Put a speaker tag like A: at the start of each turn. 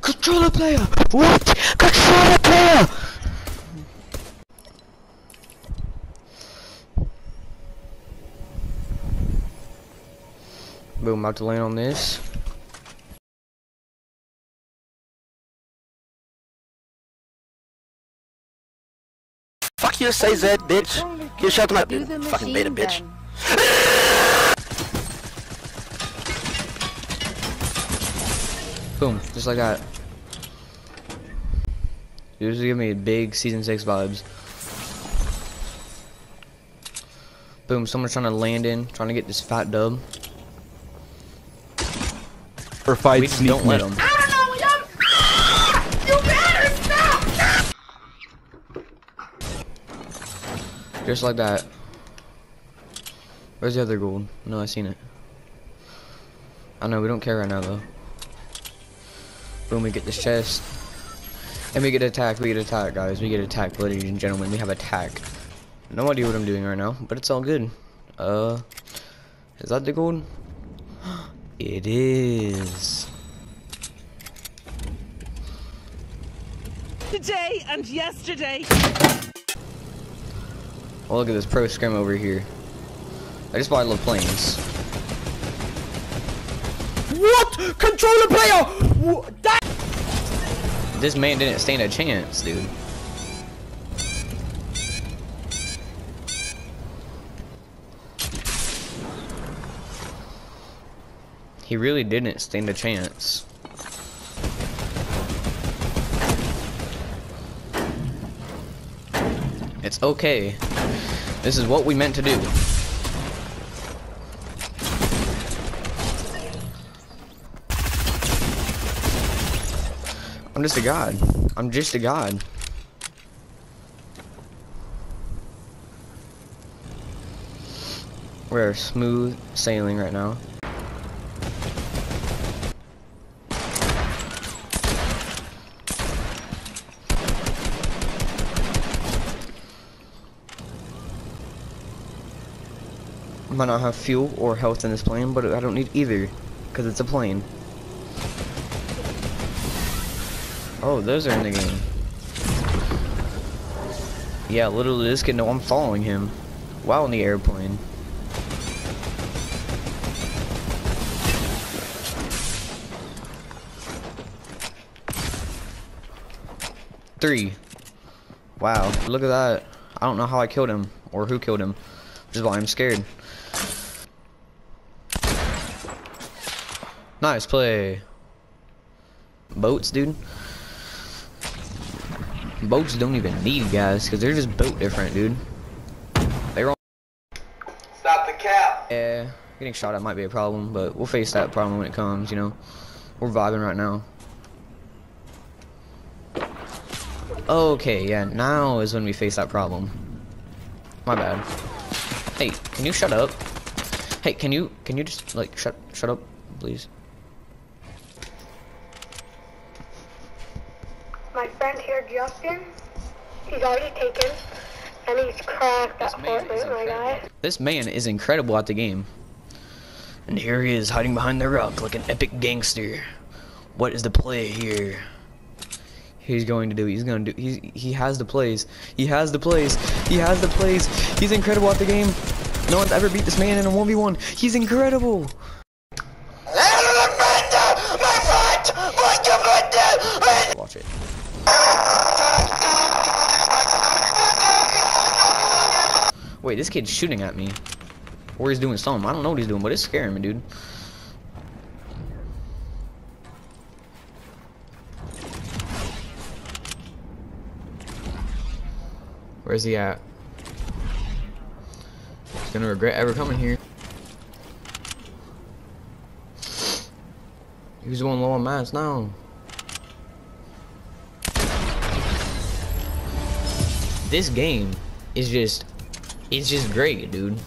A: Controller player! What? Controller player! Boom, about to land on this.
B: Fuck you, say Zed, bitch. Get shot to my
C: Do
B: fucking beta, bitch.
A: Boom, just like that. You just giving me big season six vibes. Boom, someone's trying to land in, trying to get this fat dub.
D: Or fight
A: We just
D: sneak
A: don't let
D: me.
A: them. Just like that. Where's the other gold? No, I seen it. I know, we don't care right now though. Boom, we get this chest. And we get attacked, we get attacked, guys. We get attacked, ladies and gentlemen. We have attack. No idea what I'm doing right now, but it's all good. Uh, is that the gold? It is.
E: Today and yesterday.
A: Oh, look at this pro scrim over here. I just why I love planes.
D: What? Controller player! What?
A: This man didn't stand a chance, dude. He really didn't stand a chance. It's okay. This is what we meant to do. I'm just a god. I'm just a god. We're smooth sailing right now. Might not have fuel or health in this plane, but I don't need either, because it's a plane. Oh, those are in the game. Yeah, little did this kid know I'm following him while in the airplane. Three. Wow, look at that. I don't know how I killed him or who killed him, which is why I'm scared. Nice play. Boats, dude. Boats don't even need guys, because they're just built different, dude. They're all.
B: Stop the cap.
A: Yeah, getting shot at might be a problem, but we'll face that problem when it comes, you know. We're vibing right now. Okay, yeah, now is when we face that problem. My bad. Hey, can you shut up? Hey, can you can you just like shut shut up, please?
F: My friend here, Justin, he's already taken, and he's cracked at Fortnite, oh my guy.
A: This man is incredible at the game. And here he is hiding behind the rock like an epic gangster. What is the play here? He's going to do. He's going to do. He's, he has the plays. He has the plays. He has the plays. He's incredible at the game. No one's ever beat this man in a 1v1. He's incredible. Watch it. Wait, this kid's shooting at me. Or he's doing something. I don't know what he's doing, but it's scaring me, dude. Where's he at? He's gonna regret ever coming here. He's going low on mats now. This game is just, it's just great, dude.